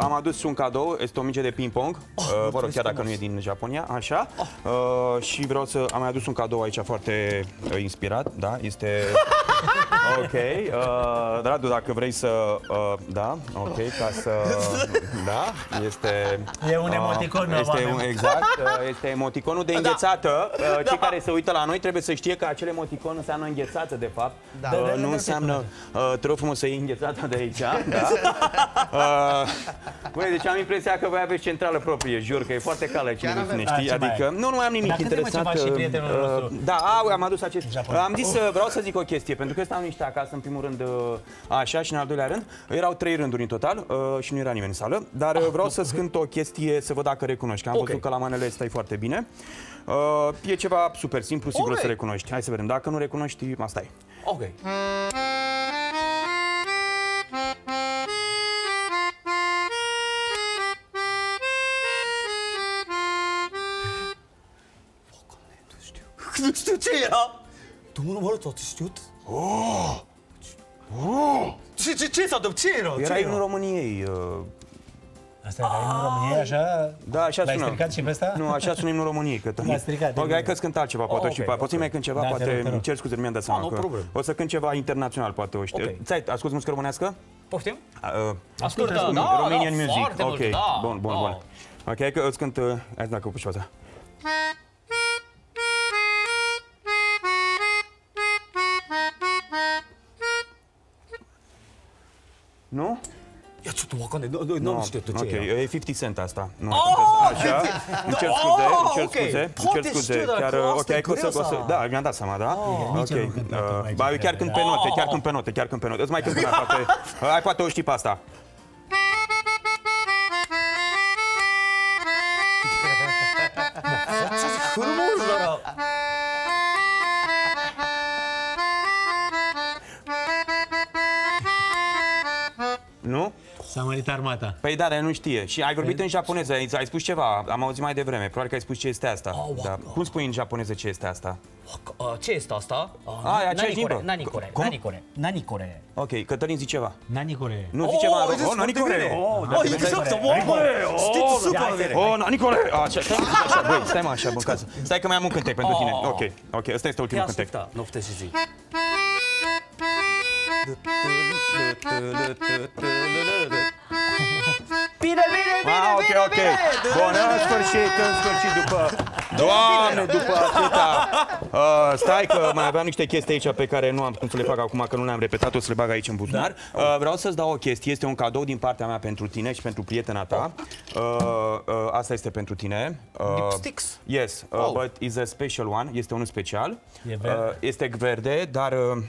am adus un cadou, este o minge de ping-pong. Uh, vă rog, chiar dacă nu e din Japonia, așa. Uh, și vreau să am mai adus un cadou aici foarte uh, inspirat, da? Este *laughs* Ok. Uh, Radu, dacă vrei să uh, da, ok, ca să *laughs* da, este
E un emoticon,
este
oameni.
un, exact, uh, este emoticonul de înghețată. Uh, Cei care se uită la noi trebuie să știe că acel emoticon înseamnă înghețată, de fapt.
Da.
Uh,
Da, da,
nu
da,
înseamnă, uh, te rog frumos să iei înghețata de aici, da? *laughs* Uh, Băi, deci am impresia că voi aveți centrală proprie, jur, că e foarte cală aici
Chiar
lângă
avem.
tine,
Da,
știi?
ce mai
Adică,
ai?
nu, nu mai am nimic
Dar câte mă
interesant.
ceva și
uh,
prietenul
uh,
nostru?
Da, a, am adus acest.
Japonia.
Am zis, uh, vreau să zic o chestie, pentru că stau niște acasă, în primul rând, uh, așa, și în al doilea rând. Erau trei rânduri în total uh, și nu era nimeni în sală, dar uh, vreau să scânt o chestie, să văd dacă recunoști, că am
Ok.
văzut că la manele stai foarte bine. Uh, E ceva super simplu, sigur o
Ok.
să recunoști. Hai să vedem, dacă nu recunoști, asta e.
Okay. Tjena! De har varit och tystat. Åh! Åh! Tjena, tjena,
tjena!
Jag
är en romani.
Asta era în România, așa?
Da, așa
L-ai
sună.
stricat și pe ăsta?
Nu, așa sună imnul României. Că
L-a stricat,
Ok,
e
hai
bine.
că cânt altceva, poate
Oh,
și
ok,
poate. Poți
ok.
mai cânt ceva,
Da, te rog,
poate
te rog.
îmi cer scuze, nu mi-am dat seama
no
că
problem.
o să cânt ceva internațional, poate o știu.
Ok.
Ți-ai ascult muzică românească?
Poftim?
Uh,
Ascultă,
ascult
da,
Romanian
da,
music.
foarte mult,
Ok,
da.
bun, bun,
Da.
bun. Ok, hai că îți cânt, uh, hai dacă o puși asta. Nu?
Ia ce tu mă cande, nu, nu, nu știu tu ce
ok,
era.
e 50 Cent asta. Nu,
Oh,
așa. *laughs* Îmi cer
Oh,
scuze, îmi cer
ok.
scuze, îmi
Poate
cer scuze.
știu, dar
Chiar,
că asta
ok,
e
hai că o să,
greu
o să,
să-
da, mi-am dat seama, da?
Nici eu nu
Ok,
cânt
uh,
tocmai
ba,
ce
eu chiar
cred.
cânt pe note, chiar cânt pe note, chiar cânt pe note. Îți mai cânt una, poate, *laughs* hai, poate o știi pe asta.
S-a mărit armata.
Păi da, dar nu știe. Și ai vorbit în japoneză, ai, ai spus ceva, am auzit mai devreme. Probabil că ai spus ce este asta. Da. Cum spui în japoneză ce este asta?
Uh, ce este asta? Uh,
Ah, e aceeași limbă.
Nanicore,
Cum?
nanicore, nanicore.
Ok, Cătălin zi ceva.
Nani Corea.
Nu zi ceva.
vedeți
Oh,
foarte
Nanicole!
bine.
Oh, da,
Oh,
vezi?
exact, mă, bă, știți super bine.
Oh, na, Nicole! Așa, stai, așa, băi, stai mă așa, bă, casă. Stai că mai am un cântec pentru tine.
Oh.
Ok, ok, ăsta este
Te
ultimul cântec.
asculta, nopte și zi. *laughs* Bine, bine, bine,
Ah, ok,
bine,
ok.
bine.
Bun, în sfârșit, în sfârșit, după... Doamne, după atâta... Uh, stai că mai aveam niște chestii aici pe care nu am cum să le fac acum, că nu le-am repetat, o să le bag aici în buzunar. Uh, vreau să-ți dau o chestie, este un cadou din partea mea pentru tine și pentru prietena ta. Uh, uh, asta este pentru tine. Uh,
Lipsticks?
Yes, uh,
Oh.
but is a special one, este unul special.
E verde.
Uh, este verde, dar uh,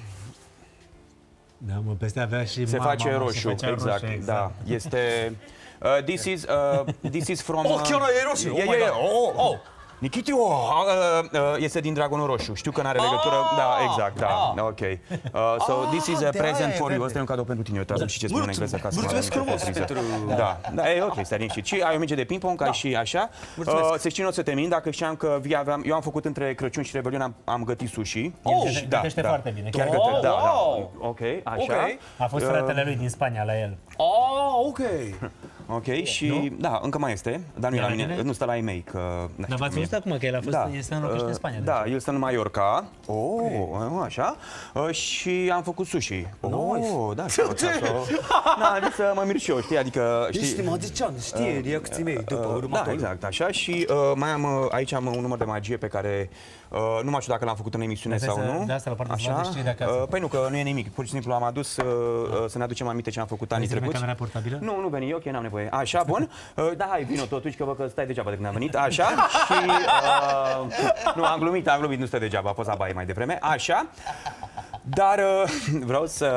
Da, mă, peste avea și
se
mama,
face
mă,
roșu.
se făcea
exact,
roșu,
da. Este... Uh, this is uh, this is from *laughs*
Oh, chiar e roșu.
Yeah,
Oh my
yeah, yeah.
God.
Oh, oh. Nikiti, oh, uh, uh, este din Dragonul Roșu. Știu că n-are legătură. Da, exact, da. Ok. Uh, so this is a
de
present
aia e
for you.
verde.
Asta e un cadou pentru tine. Uite, și ce spun în engleză ca să
mulțumesc
mă am
frumos
aminte.
pentru-
Da, da, e ok, stai liniștit. Și ai o minge de ping-pong, ai și așa. Uh, să știi, nu o să te mint, dacă știam că vii aveam, eu am făcut între Crăciun și Revelion, am, am gătit sushi.
Oh,
Și-
gătește foarte bine.
Chiar
Oh,
gătește, da, da.
wow.
Ok, așa.
Ok.
A fost fratele lui din Spania la el.
Oh, ok. *laughs*
Ok, și da, încă mai este, dar nu e
E
la
la
mine,
tine?
nu stă la ei mei, că... na,
Dar v-ați
mie-
văzut acum că el a fost, este înlocuit în Spania.
uh,
deci.
Da, el stă în Mallorca. Oh, așa. Uh, și am făcut sushi. Oh, da, *laughs* și așa. Da, adică să mă mir și eu, știi, adică...
Deci
Știi,
știi, magician, știe reacții mei după
Uh, da,
următorul.
exact, așa și uh, mai am, uh, aici am un număr de magie pe care uh, nu mai știu dacă l-am făcut în emisiune
Vrei
sau
să-
nu.
de asta la partea să vadă și cei de acasă.
Uh, păi nu, că nu e nimic, pur și simplu am adus uh, uh, să ne aducem aminte ce am făcut anii
să vedem
trecuți.
camera portabilă?
Nu, nu veni, ok, n-am nevoie. Așa, bun. Uh, da, hai, vino totuși, că văd că stai degeaba de când am venit. Așa, *laughs* și... Uh, nu, am glumit, am glumit, nu stai degeaba, a fost la baie mai devreme. Așa. Dar uh, *laughs* vreau să...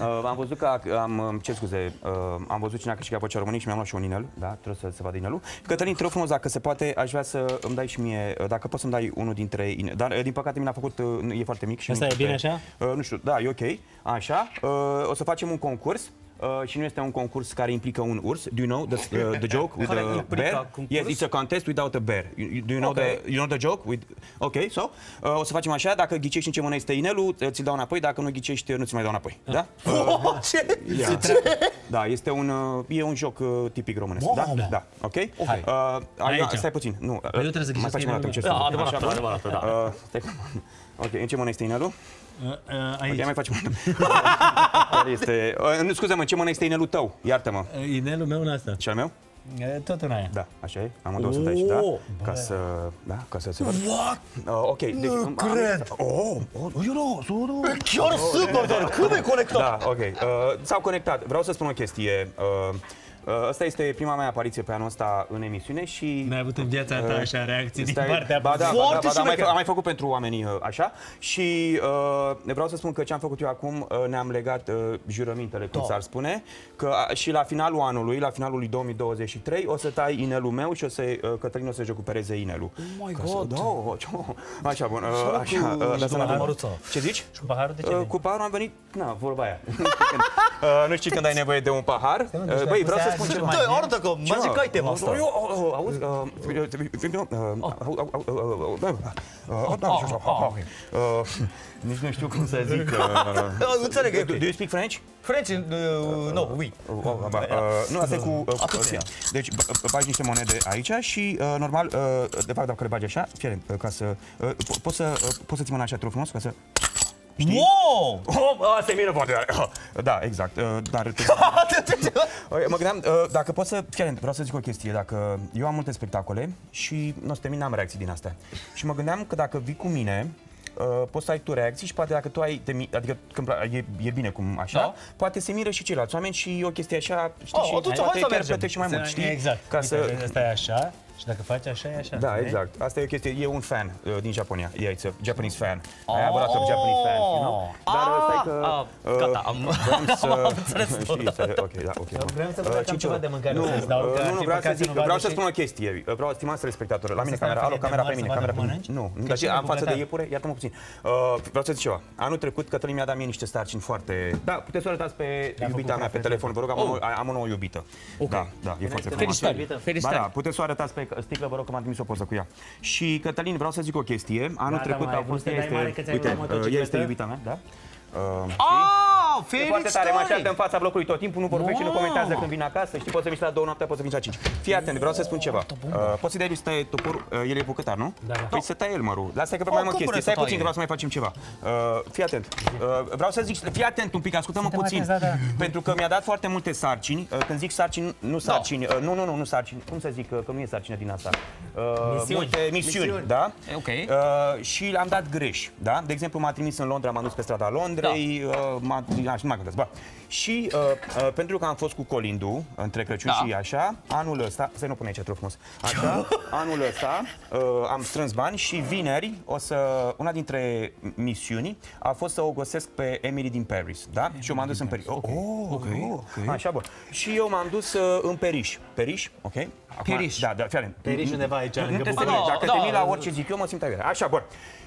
Uh, am văzut că am... îmi cer scuze, uh, am văzut cine a câștigat vocea românii și mi-am luat și un inel. Da, trebuie să se vadă inelul. Cătălin, te rog frumos, dacă se poate, aș vrea să îmi dai și mie, uh, dacă poți să-mi dai unul dintre inel. Dar, uh, din păcate, mi l-a făcut, uh, e foarte mic și
Asta
nu
e bine
pe-
așa?
Uh, nu știu, da, e ok. Așa. Uh, o să facem un concurs. Uh, și nu este un concurs care implică un urs. Do you know the, uh, the joke *laughs* with
Care
the
implică
bear?
concurs?
Yes, it's a contest without a bear. You, you- do you know
Ok.
the you know the joke with Ok, so uh, o să facem așa, dacă ghicești în ce mână este inelul, ți-l dau înapoi, dacă nu ghicești, nu ți mai dau înapoi. Da?
Oh, ce?
Yeah. Da, este un uh, e un joc uh, tipic românesc. Da?
Mamă.
Da, ok?
Hai.
Uh,
Aici.
stai puțin. Nu, uh,
trebuie să
mai
ghicești
facem o dată,
inelul.
ce
Da,
să-
adevărat,
așa, bun?
adevărat, da.
Uh, stai. Ok, în ce mână este inelul?
Uh, uh, Aici.
Ok, mai facem o dată. Care este... Uh, nu, scuze-mă, în ce mână este inelul tău? Iartă-mă.
Uh, Inelul meu în asta.
Și al meu?
Uh, Tot în aia.
Da, așa e. Amândouă sunt aici, da?
Oh,
Ca să... Da, ca să se vadă.
What?
Uh, ok, deci... am-
cred.
Oh, oh, eu nu, suru.
Chiar super, dar cum e conectat?
Da, ok. Uh, s-au conectat. Vreau să spun o chestie. Uh, uh, asta este prima mea apariție pe anul ăsta în emisiune și...
N-ai avut în viața ta așa reacții din
Stai-
partea
ba, da, ba, da,
Foarte
ba, da, am, mai,
șmecher.
am mai făcut pentru oamenii uh, așa și uh, vreau să spun că ce am făcut eu acum uh, ne-am legat uh, jurămintele, cum
Da.
s-ar spune, că uh, și la finalul anului, la finalul lui 2023, o să tai inelul meu și o să, uh, Cătălin o să-și recupereze inelul.
Oh my
Ca să-
God.
Da, oh, ce- așa, bun, uh,
cu-
așa, uh,
și
dați-mi
doamna
voie.
Măruță?
Ce zici?
Și un paharul de ce
Uh,
veni?
cu paharul am venit, na, vorba aia. Nu știi când, uh, nu știi când ai nevoie de un pahar. Uh,
mă, deci
băi,
l-ai
vreau
pus
să spun ceva.
Da, arată că magic item asta.
Eu, auzi, nici nu știu cum să zic.
Da, Înțeleg, e
Do
ok.
you speak French?
French, uh, no, oui.
Oh, ba, uh, nu, asta e cu... uh,
Atâția.
Deci b- bagi niște monede aici și uh, normal, uh, de fapt dacă le bagi așa, fie uh, ca să... Uh, po- poți să uh, poți să ții mâna așa te rog frumos ca să...
Wow!
Oh, asta e mine foarte tare. Da, exact. uh, Dar te... *laughs* Ok, mă gândeam, uh, dacă poți să... Fii atent, vreau să zic o chestie. Dacă eu am multe spectacole și nu o să termin, n-am reacții din astea. Și mă gândeam că dacă vii cu mine, uh, poți să ai tu reacții și poate dacă tu ai, te, mi- adică când pla- e, e bine cum așa,
Da.
poate se miră și ceilalți oameni și e o chestie așa, știi,
Oh,
și
atunci hai
poate
să
chiar
mergem.
plătești și mai mult, știi?
Exact.
Ca
Uite,
să...
Asta e așa și dacă faci așa, e așa.
Da,
știi?
exact. Asta e o chestie. E un fan uh, din Japonia. Yeah, it's a Japanese fan. I have a lot of Japanese fans, you know? Dar
Ah,
stai că...
ah,
uh,
gata, am-
Vrem să... *laughs*
am înțeles, *laughs*
știi,
da.
să- ok, da, ok.
Vreau să vă
Uh,
dau
cinci
ceva
ore.
de mâncare
Nu,
să-ți dau, că
uh,
ar
nu,
fi
vreau
păcat
să
să
zic,
nu vadă
vreau să
și-
spun o chestie. Uh, Vreau, stimați telespectatori, la mine
stai
camera,
în
alo,
felie de
camera pe
măr,
mine,
să
camera
vadă
pe mine.
mănânci?
Nu,
Că
dar
și
am față de
bucătar.
iepure, iartă-mă puțin. Uh, Vreau să zic ceva. Anul trecut Cătălin mi-a dat mie niște sarcini foarte... Da, puteți să o arătați pe iubita mea pe telefon, vă rog, am o nouă- am o nouă iubită. Da, da, e foarte frumos.
Felicitări.
Ba
Felicitări.
da, puteți să o arătați pe sticlă, vă rog că m-am trimis o poză cu ea. Și Cătălin, vreau să zic o chestie. Anul
Gata,
trecut
mai,
a
vrei
fost
să dai
ea
mare
este,
că ți-ai
uite,
luat
uh, ea este
motocicletă?
iubita mea, da? Uh,
Ah,
E foarte tare, mă așteaptă în
felicitări!
fața blocului tot timpul, nu vorbește, nu
Wow.
comentează când vine acasă, știi, poți să vii și la două noaptea, poți să vii la cinci. Fii atent, vreau să spun ceva. Uh, poți să dai lui să taie toporul, uh, el e bucătar, nu?
Da, da.
Păi să taie el mărul. Lasă că
Oh,
mai am o
cum
chestie,
vrei să
stai puțin
taie?
că vreau să mai facem ceva. Uh, fii atent. Uh, vreau să zic, fii atent un pic, ascultă-mă
Suntem
puțin.
atenți, da, da.
Pentru că mi-a dat foarte multe sarcini. Uh, când zic sarcini, nu sarcini, uh, nu, nu, nu, nu sarcini. Cum să zic, uh, că nu e sarcină din asta. Uh,
Misiuni.
Multe misiuni,
Misiuni.
da?
E ok.
Uh, și am dat greș, da? De exemplu, m-a trimis în Londra, m-am dus pe strada Londrei, uh, m-a, a, și nu mai contest, bă. Și uh, uh, pentru că am fost cu Colindu între Crăciun
Da.
și așa, anul ăsta, să nu pune aici, te rog frumos. Așa, *laughs* anul ăsta uh, am strâns bani și vineri o să, una dintre misiuni a fost să o găsesc pe Emily din Paris, da? Și eu m-am dus în Paris. Oh, oh, ok, ok. Așa, bă. Și eu m-am dus uh, în Periș. Periș, ok? Acum,
Periș.
Da, da, fii atent.
Periș undeva aici, lângă
Nu te
București.
spune,
Da,
dacă
da,
te mii la
da.
orice zic eu, mă simt aiurea. Așa, bun.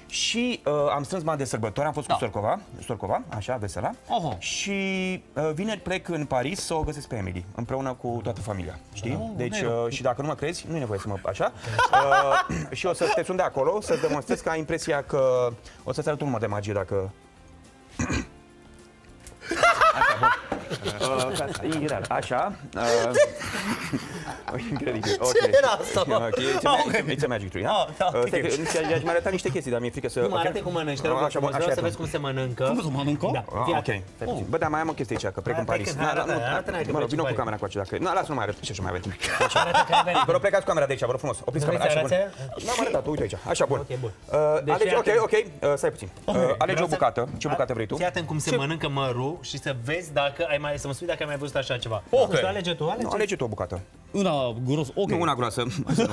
Și uh, am strâns bani de sărbători, am fost cu Sorcova, Sorcova, așa, vesela.
Oho.
Și uh, vineri plec în Paris să o găsesc pe Emily, împreună cu toată familia, știi? deci, uh, și dacă nu mă crezi, nu e nevoie să mă așa. Uh, și o să te sun de acolo, să-ți demonstrez că ai impresia că o să-ți arăt un mod de magie dacă... *laughs* Așa, bun. Uh, ca- e ireal. Așa. Uh, *laughs* incredibil. Ok.
Ce era asta, mă?
Ok, it's a,
Ah,
ma-
ok.
it's a magic tree,
Ah,
ha?
da,
Uh,
ok.
stai că nu- I-aș mai arăta niște chestii, dar mi-e frică să...
Nu, mă
ok?
arată cum mănânci, te rog,
Așa,
așa,
bun,
vreau
așa
să
e
vezi cum se mănâncă.
Cum să mănâncă?
Da,
Ah,
fii
ok,
atent.
stai puțin. Bă, dar mai am o chestie aici, că plec
Hai,
în Paris.
plecă,
Na,
arată,
nu,
arată-ne că
Mă rog,
pleci
vină
în
cu
Paris.
camera cu aici, dacă... Nu, lasă, nu mai arăt, și așa mai avem timp. Așa.
Arată că ai venit.
Vă rog, plecați cu camera de aici, vă rog frumos. Opriți
Nu vrei
camera,
să
așa, bun.
arăți?
Nu am arătat, uite aici. Așa, bun.
Ok, bun.
Uh,
Deci,
Alegi,
fii
ok,
atent.
ok, uh, stai puțin. Uh, Alegi
Vreau
o
să-
bucată. Ce bucată vrei tu?
Fii atent cum se
Ce-
mănâncă mărul și să vezi dacă ai mai, să mă spui dacă ai mai văzut așa ceva.
Ok.
Tu alege tu, alege.
Nu, alege tu o bucată.
Una gros, ok.
Nu, una groasă.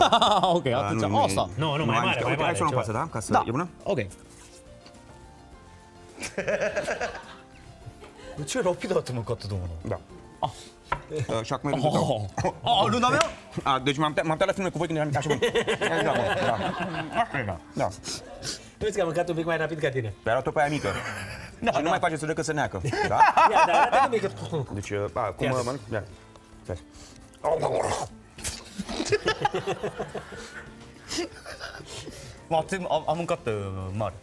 *laughs*
ok, atunci
nu, nu,
asta.
Nu, nu, mai mare,
uite,
mai
uite,
mare,
Hai să o luăm
ceva.
pe asta, da? Ca să...
Da.
E bună?
Ok. *laughs*
De ce rapid atât mâncat domnul?
Da. Uh, și acum e rândul tău. *laughs*
Ah, luna mea?
A, deci m-am m-am uitat la filme cu voi când eram mic, așa bun. Da, bun, da. Așa e, da. Da.
Vezi că am mâncat un pic mai rapid ca tine.
Pe arată pe aia mică. Și nu mai face să că să neacă. Da? *laughs*
Ia, dar arată un pic că...
Deci, uh, a, cum
Ia
mă
zi.
mănânc? Ia. Stai.
Am, am, am mâncat uh, mare.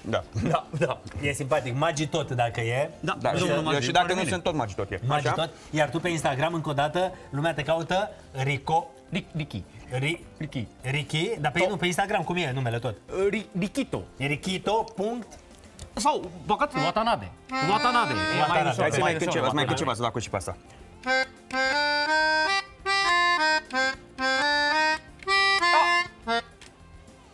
Da.
Da, da. E simpatic. Magi tot dacă e.
Da,
Da, și,
domnul Magi,
și dacă
fără
nu
mine.
sunt tot magi tot e.
Magi
Așa?
tot. Iar tu pe Instagram, încă o dată, lumea te caută Rico...
Ricky.
Ri,
Ricky.
Ricky, dar pe, nu, pe Instagram cum e numele tot?
Rikito.
E Riquito. Punct.
Sau, băgat Watanabe. Watanabe. E mai
Watanabe.
ușor,
Hai să
mai
mai cânt
ușor,
ceva, să mai cânt
Watanabe.
ceva, să dau și pe asta.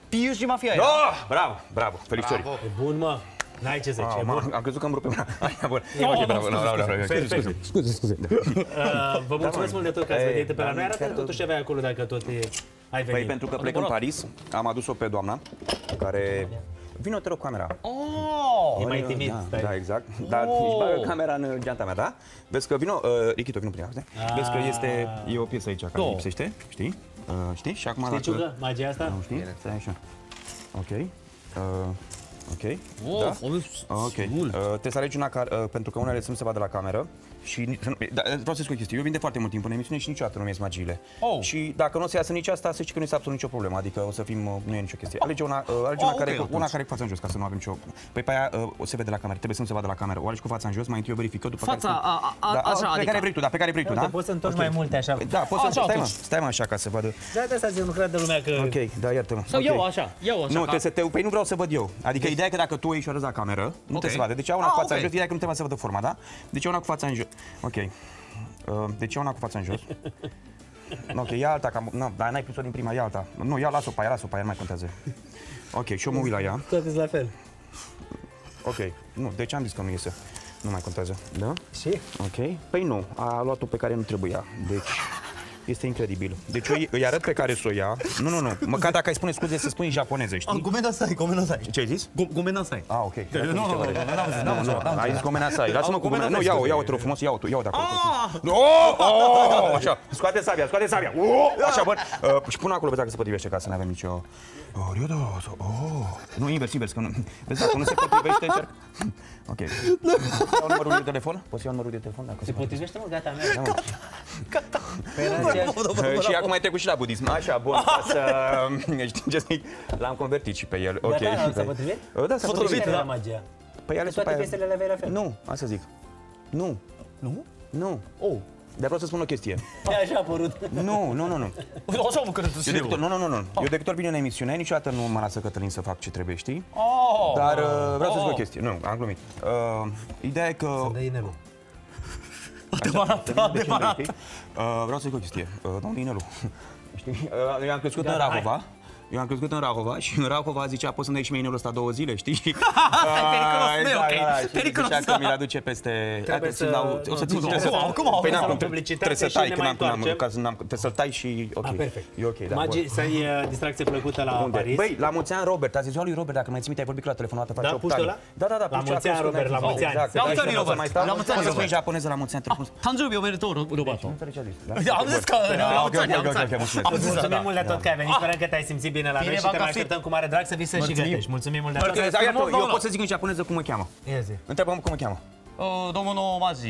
Pius și mafia aia.
Oh, bravo, bravo, felicitări.
E bun, mă. N-ai ce zici,
Ah,
e
mă,
bun.
am crezut că îmi rupe mâna. *laughs* Așa, bun. Ok, bravo, bravo, bravo, bravo. Scuze, scuze. Scuze, scuze.
Uh, vă mulțumesc mult de tot că ați
Ei,
venit pe la
da,
noi. Arată
chiar-
totuși ce aveai acolo dacă tot e... ai
Păi
venit.
pentru că plec în Paris, am adus-o pe doamna, care... Vino, te rog, camera.
E mai timid.
Da,
stai.
da, exact. Dar își bagă camera în geanta mea, da? Vezi că vino, uh, Richito, vino prin ea,
Ah.
Vezi că este, e o piesă aici care lipsește, știi? Uh, știi? Și acum
Știi,
dacă...
Ciugă, magia asta?
Nu știi? Stai așa. Ok. Uh, Ok?
Oh,
da?
oh,
Ok. Uh, trebuie să alegi una care, uh, pentru că unele să nu se vadă la cameră și ni- să nu, da, vreau să spun o chestie. Eu vin de foarte mult timp în emisiune și niciodată nu mi-e magiile.
Oh.
Și dacă nu o să iasă nici asta, să știi că nu este absolut nicio problemă. Adică o să fim, uh, nu e nicio chestie. Alege una, uh, alege
Oh,
una, care,
ok,
una
atunci.
care cu fața în jos, ca să nu avem nicio... Păi pe aia uh, o se vede la cameră, trebuie să nu se vadă la cameră. O alegi cu fața în jos, mai întâi o verifică, după
Fața,
care...
a- a-
da,
așa,
pe
adică-
care vrei tu, da, pe care vrei tu,
Uite,
da?
poți să întorci
Ok.
mai multe așa.
Da, poți să...
Așa,
Stai mă,
atunci.
stai mă așa ca să vadă.
Da, de asta zic, nu crede lumea că...
Ok, da, iartă-mă.
Sau
Ok.
eu așa, eu așa.
Nu,
ca-
trebuie să te... Păi nu vreau să văd eu. Adică ideea e că dacă tu o ieși și o arăți la cameră, nu trebuie să vadă. Deci iau una
Ah,
cu fața
ok.
în jos, ideea e că nu trebuie să vadă forma, da? Deci iau una cu fața în jos. Ok. Uh, deci iau una cu fața în jos. Ok, ia alta, cam... Nu, dar n-ai pus-o din prima, ia alta. Nu, ia, las-o pe aia, las-o pe aia, nu mai contează. Ok, și eu mă uit la ea.
Toate sunt la fel.
Ok. Nu, deci am zis că nu iese. Nu mai contează. Da?
Și?
Ok. Păi nu, a luat-o pe care nu trebuia. Deci este incredibil. Deci eu îi- îi arăt pe care să o ia. Nu, nu, nu. Măcar dacă ai spune scuze, să spui în japoneză,
Ah,
știi?
gomena sai, gomena sai.
Ce ai zis?
Go- Gomena sai.
Ah, ok.
Nu, nu, nu, nu, n-am zis, n-am zis.
Nu, ai zis gomena sa. Lasă-mă cu
Gomena
gomena. Nu,
sa,
ia-o,
scuze.
ia-o, te rog frumos, ia-o tu, ia-o de acolo. Oh, oh, așa, scoate sabia, scoate sabia. Oh, așa, bă. Uh, și pune acolo, vezi dacă se potrivește, ca să nu avem nicio... Oh, Riodo, oh. Nu, invers, invers, că nu... Vezi, dacă nu se potrivește, încerc. Ok. *laughs* Iau numărul de telefon? Poți să iau numărul de telefon? Dacă se
Potrivește, mă, gata, merg.
Da, mă.
Păi era aceeași-
Uh, Și acum ai trecut și la budism. Așa, bun, *laughs* ca să... *laughs* Știi ce zic? L-am convertit și pe el. Ok.
Gata, s-a potrivit?
Uh, Da, s-a
Potrivit
potrivit.
era
da.
magia.
Păi ales
Toate piesele le aveai la fel.
Nu, asta zic. Nu.
Nu?
Nu.
Oh.
Dar vreau să spun o chestie. *laughs*
E așa a apărut.
Nu, nu, nu, nu.
Așa mă cred
Eu de câte ori- nu, nu, nu, nu. Eu de câte ori vin în emisiune, niciodată nu mă lasă Cătălin să fac ce trebuie, știi?
Oh.
Dar uh, vreau să zic o chestie. Nu, am glumit. Uh, ideea e că...
Dă inelul.
Adevărat,
De ce nu,
adevărat.
știi? Uh, vreau să zic o chestie. Uh, domnul Inelu, *laughs* știi? Uh, eu am crescut în Rahova. Eu am crescut în Rahova și în Rahova zicea poți să-mi dai și mie inelul ăsta două zile, știi? *laughs*
Periculos, nu e
Da,
ok.
da, și
Periculos,
zicea
da.
că mi-l aduce peste...
Trebuie
Hai,
să-
ți-l dau- O să ți
nu,
trebuie să...
acum, acum, acum,
Păi n-am
acum,
cum,
publicitate
trebuie să
și
tai,
ne
că
mai
n-am cum, n-am-
întoarcem.
ca să n-am- trebuie să-l tai și ok.
Ah, perfect.
E ok, da.
Magi,
bun.
să-i uh, distracție plăcută la
Unde?
Paris.
Băi, la mulți ani Robert, azi e ziua lui Robert, dacă mai ții minte, ai vorbit cu la telefon o dată, face
Da,
8
puși
ani.
ăla?
Da, da, da,
La
puși
mulți ani,
acolo,
Robert, la
exact,
mulți ani.
exact.
La mulți ani,
Dai și
Robert.
mai stau.
La mulți ani,
Poți să spui
Robert.
japoneză la mulți ani, te spun.
Tanjubi o meritor, Robato.
Înțelegi ce a zis, da?
Da, am zis că la
ok,
mulți ani,
ok,
la mulți
ok,
ani.
ok, mulțumesc.
Am zis,
Mulțumim
da.
mult de tot că ai venit, sperăm că te-ai simțit bine la noi
Bine
și te
v-am
mai
găsit.
așteptăm cu mare drag să vii să și
Mulțumim.
gătești. Mulțumim mult de tot.
Mulțumesc,
Mulțumesc
iată,
frumos,
eu
domnul.
pot să zic în japoneză cum mă cheamă.
Ia zi.
Întreabă-mă cum mă cheamă.
Uh, Domnul Mazi.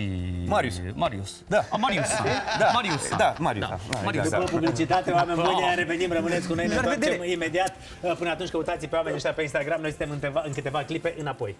Marius.
Marius.
Da.
Ah, Marius. *laughs*
Da.
Marius.
Da, Marius, da. Da,
Marius.
exact,
După publicitate, oameni buni, revenim, rămâneți cu noi, ne
La revedere.
întoarcem imediat. Până atunci căutați pe oamenii ăștia pe Instagram, noi suntem în câteva, în câteva clipe înapoi.